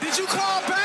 Did, you call back?